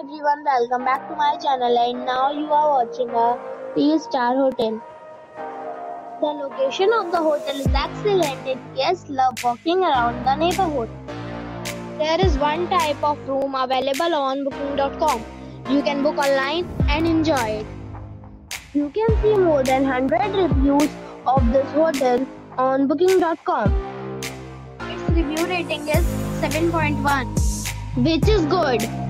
everyone, welcome back to my channel and now you are watching a 3 star hotel. The location of the hotel is excellent and guests love walking around the neighborhood. There is one type of room available on booking.com. You can book online and enjoy it. You can see more than 100 reviews of this hotel on booking.com. Its review rating is 7.1 which is good.